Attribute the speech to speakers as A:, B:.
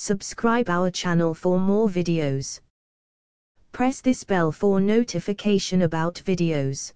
A: Subscribe our channel for more videos. Press this bell for notification about videos.